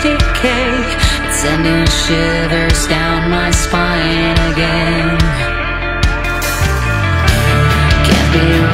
decay. It's sending shivers down my spine again. Can't be